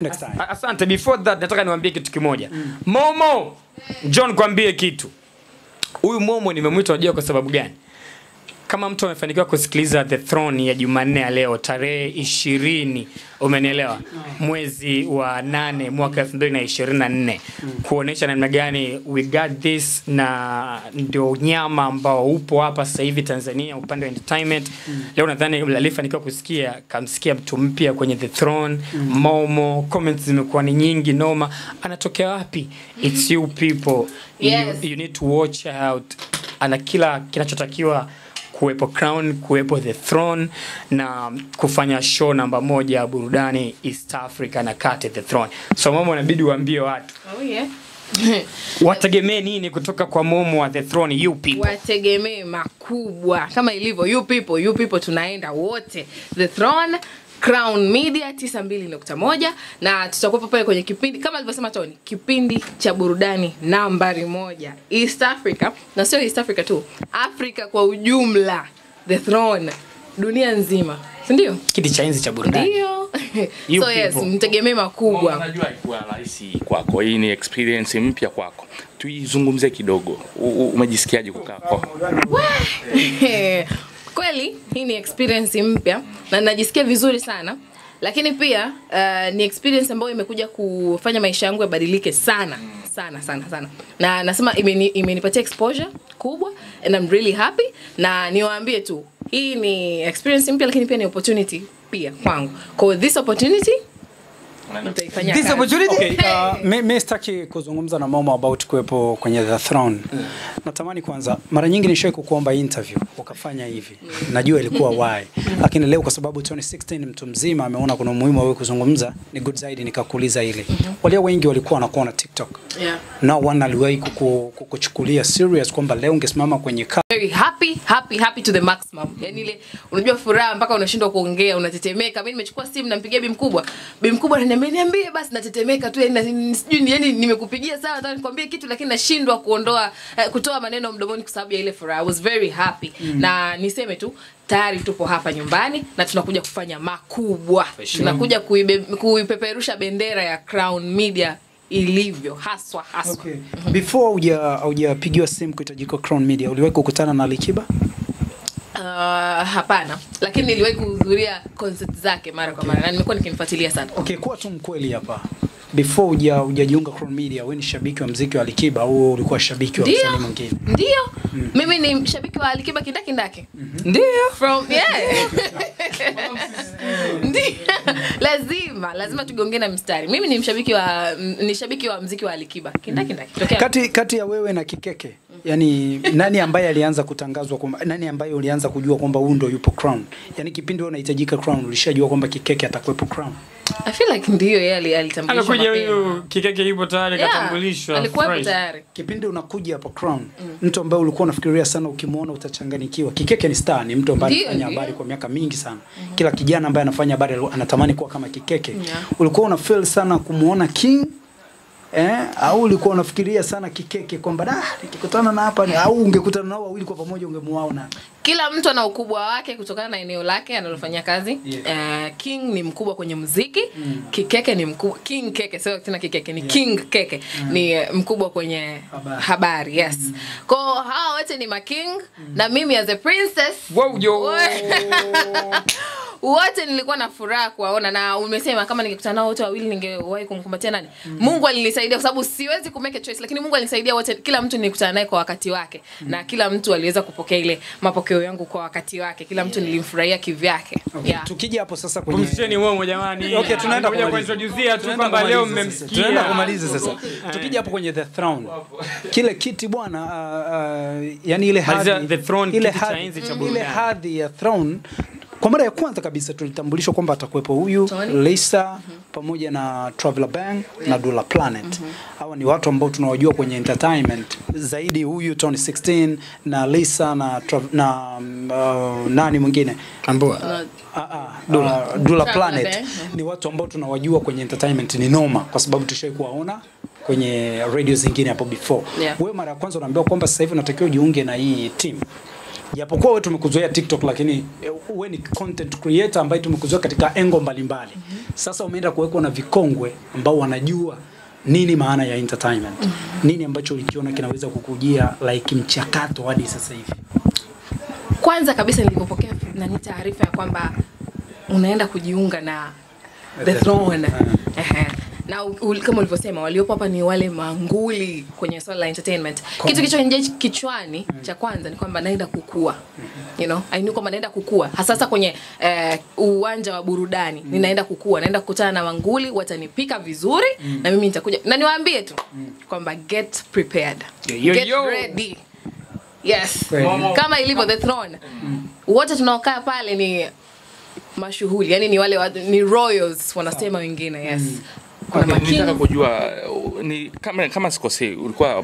next time. Asante. Before that nataka niwaambie kitu kimoja. Mm. Momo, John kwambie kitu. Huyu Momo nimemwita unajua kwa sababu gani? Kama mtu amefanikiwa kusikiliza The Throne ya Jumanne ya leo tarehe ishirini, umenielewa, mwezi wa nane mwaka elfu mbili na ishirini na nne kuonesha namna gani we got this, na ndio nyama ambao upo hapa sasa hivi Tanzania upande wa entertainment. Leo nadhani alifanikiwa kusikia, kamsikia mtu mpya kwenye The Throne Momo, comments zimekuwa ni nyingi noma. Anatokea wapi? It's you people. Yes. You, you need to watch out. Ana kila kinachotakiwa kuwepo Crown, kuwepo The Throne na kufanya show namba moja ya burudani East Africa na kate The Throne. So Momo, inabidi uambie watu Oh, yeah. wategemee nini kutoka kwa Momo wa The Throne, you people. wategemee makubwa kama ilivyo you people you people tunaenda wote the throne crown media 92.1 na tutakuwa pale kwenye kipindi kama alivyosema tony kipindi cha burudani nambari moja. East africa na sio east africa tu afrika kwa ujumla the throne dunia nzima. Si ndio? Kiti cha enzi cha burudani. ndio. So yes mtegemee makubwa. Unajua haikuwa rahisi kwako, hii ni experience mpya kwako, tuizungumzie kidogo. Umejisikiaje kukaa kwa kweli hii ni experience mpya na najisikia vizuri sana. Lakini pia uh, ni experience ambayo imekuja kufanya maisha yangu yabadilike sana sana sana sana. Na nasema imeni, imenipatia exposure kubwa and I'm really happy. Na niwaambie tu hii ni experience mpya lakini pia ni opportunity pia kwangu. Kwa this opportunity This opportunity? Okay, uh, mi, mi sitaki kuzungumza na Momo about kuwepo kwenye The Throne. Natamani kwanza, mara nyingi nishawahi kukuomba interview ukafanya hivi, najua ilikuwa why, Lakini leo kwa sababu 2016 mtu mzima ameona kuna umuhimu wa wewe kuzungumza, ni good zaidi nikakuuliza ile. Walio wengi walikuwa wanakuona TikTok. Yeah. na one aliwahi kuku- kukuchukulia serious kwamba leo ungesimama kwenye ka very happy happy happy to the maximum. Yani ile unajua furaha mpaka unashindwa kuongea unatetemeka. Mimi nimechukua simu nampigia bi mkubwa. Bi mkubwa ananiambia niambie basi natetemeka tu yani sijui yani nimekupigia sana nataka nikwambie kitu lakini nashindwa kuondoa uh, kutoa maneno mdomoni kwa sababu ya ile furaha i was very happy Mm. na niseme tu tayari tupo hapa nyumbani na tunakuja kufanya makubwa tunakuja kuibe, kuipeperusha bendera ya crown media ilivyo haswa haswa Okay. Before hauja haujapigiwa simu kuhitajika Crown Media, uliwahi kukutana na Alikiba? Uh, hapana. Lakini niliwahi kuhudhuria concert zake mara kwa mara na nimekuwa nikimfuatilia sana. Okay, kuwa tu mkweli hapa. Before uja ujajiunga Crown Media, wewe ni shabiki wa mziki wa Alikiba au ulikuwa shabiki wa msanii mwingine? ndio. Mimi ni shabiki wa alikiba kindakindaki Ndio. from yeah. Ndio. Lazima lazima tugongee na mstari. Mimi ni mshabiki wa ni shabiki wa mziki wa alikiba kindakindaki Mm. Kati kati ya wewe na Kikeke, yani nani ambaye alianza kutangazwa kwamba nani ambaye ulianza kujua kwamba huyu ndo yupo Crown? Yani kipindi wewe unahitajika Crown, ulishajua kwamba Kikeke atakuwepo Crown? i feel like ndio yeye ali- alitambulishwa Anakuja huyu kikeke yupo tayari Yeah, katambulishwa. alikuwa tayari Kipindi unakuja hapa Crown, mm. mtu ambaye ulikuwa unafikiria sana ukimwona utachanganikiwa. Kikeke ni star, ni mtu ambaye anafanya habari kwa miaka mingi sana. mm -hmm. Kila kijana ambaye anafanya habari anatamani kuwa kama Kikeke. Yeah. Ulikuwa una feel sana kumuona King Eh, au ulikuwa unafikiria sana Kikeke kwamba da nikikutana na hapa au ungekutana nao wawili kwa pamoja ungemuona? kila mtu ana ukubwa wake kutokana na eneo lake analofanya kazi Yeah. uh, king ni mkubwa kwenye muziki mm. kikeke ni mkubwa king keke sio tena kikeke ni yeah. king keke mm. ni eh, mkubwa kwenye Habari. habari, yes mm. Kwa hawa wote ni making na mimi as a princess Wow, yo. wote nilikuwa na furaha kuwaona na umesema kama ningekutana nao wote wawili ningewahi kumkumbatia nani mm. mungu alinisaidia kwa sababu siwezi kumake a choice lakini mungu alinisaidia wote kila mtu nilikutana naye kwa wakati wake mm. na kila mtu aliweza kupokea ile mapokeo yangu kwa wakati wake kila mtu nilimfurahia kivyake Okay. yeah. Tukija hapo sasa kwenye msheni wewe jamani. Okay, tunaenda kwa kumaliza. kuintroducea tu kwamba leo mmemsikia. Tunaenda kumaliza sasa. Tukija hapo kwenye The Throne. Kile kiti bwana uh, uh, yani ile hadhi ile hadhi ya Throne kwa mara ya kwanza kabisa tulitambulishwa kwamba atakuwepo huyu Lisa mm -hmm. pamoja na Traveler Bang na Dula Planet. Mm Hawa ni watu ambao tunawajua kwenye entertainment zaidi, huyu Tony 16 na Lisa na Trav- na uh, nani mwingine Ambua. uh, uh, Dula, uh, Dula Planet mm -hmm. ni watu ambao tunawajua kwenye entertainment ni noma, kwa sababu tushai kuwaona kwenye radio zingine hapo before. Yeah. Wewe mara ya kwanza unaambiwa kwamba sasa hivi unatakiwa ujiunge na hii team, japokuwa wewe tumekuzoea TikTok lakini wewe ni content creator ambaye tumekuzoea katika engo mbalimbali. mm -hmm. Sasa umeenda kuwekwa na vikongwe ambao wanajua nini maana ya entertainment. mm -hmm. Nini ambacho ulikiona kinaweza kukujia like mchakato hadi sasa hivi? kwanza kabisa nilipopokea nani taarifa ya kwamba unaenda kujiunga na the throne Throne. Ehe. Na kama ulivyosema waliopo hapa ni wale manguli kwenye swala la entertainment. Kom. kitu kilichoingia kichwani mm. cha kwanza ni kwamba naenda kukua. You know? I knew kwamba naenda kukua. Hasa sasa kwenye eh, uwanja wa burudani. Mm. ninaenda kukua. Naenda kukutana na wanguli watanipika vizuri mm. na mimi nitakuja. Na niwaambie tu kwamba get prepared. Yo, yo, get yo. ready. Yes. Kweli. kama ilivyo the throne. Mm. wote tunaokaa pale ni mashuhuli. Yani ni wale wa, ni royals wanasema wengine yes kuna Okay, nitaka kujua uh, ni kama kama sikosei ulikuwa